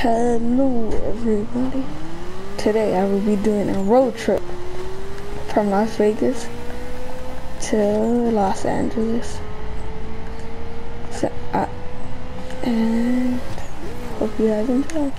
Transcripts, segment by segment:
Hello everybody. Today I will be doing a road trip from Las Vegas to Los Angeles. So, uh, and hope you guys enjoy.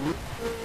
Música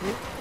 嗯。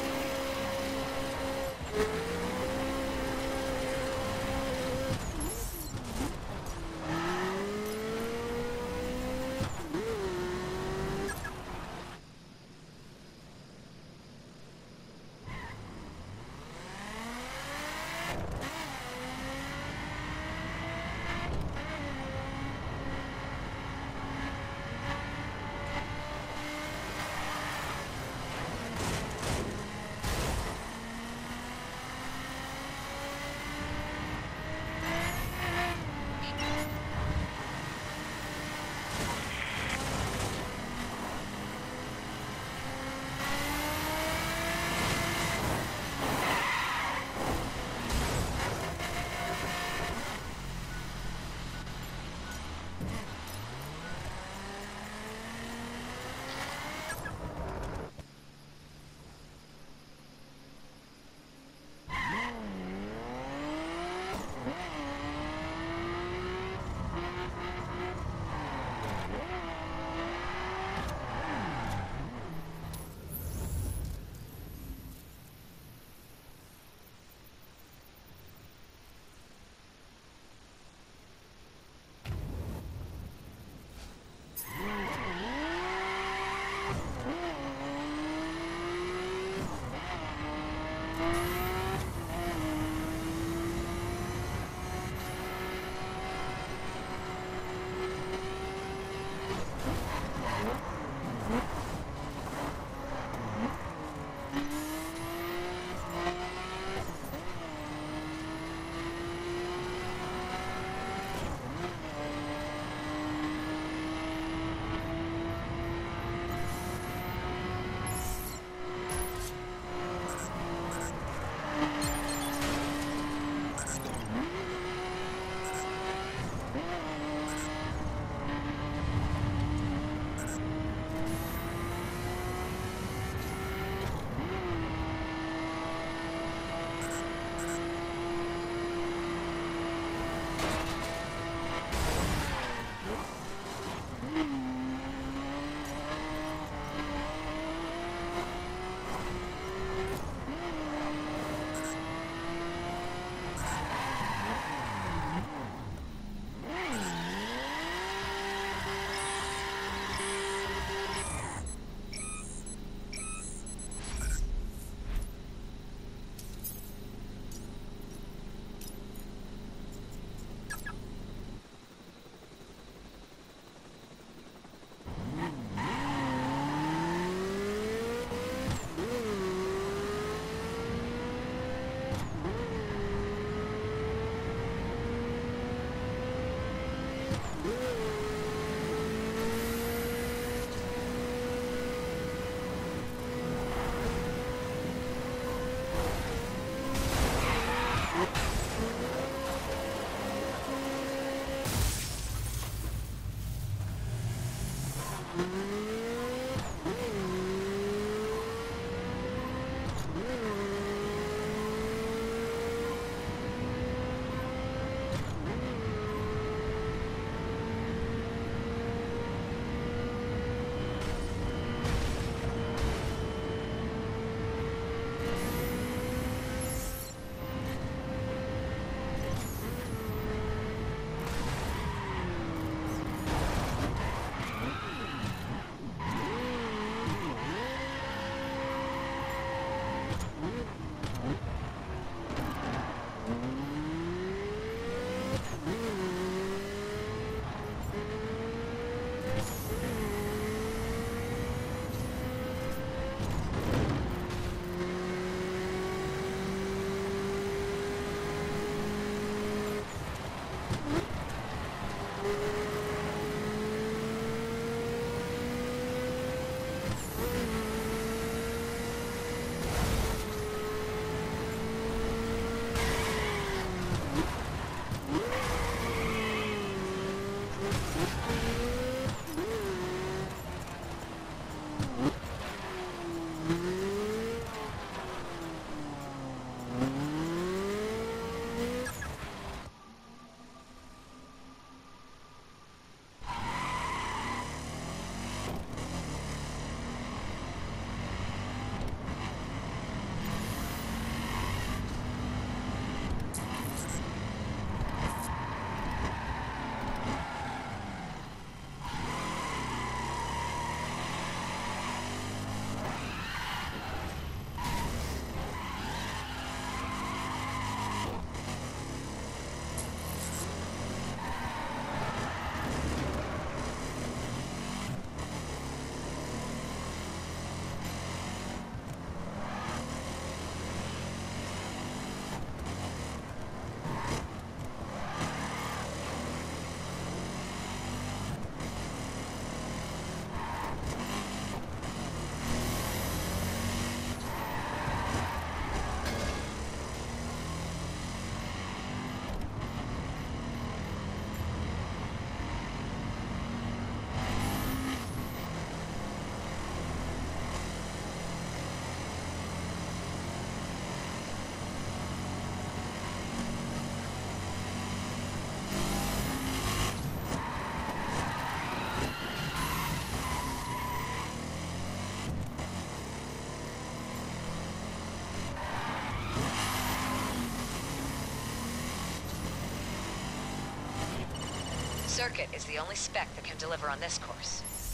Circuit is the only spec that can deliver on this course.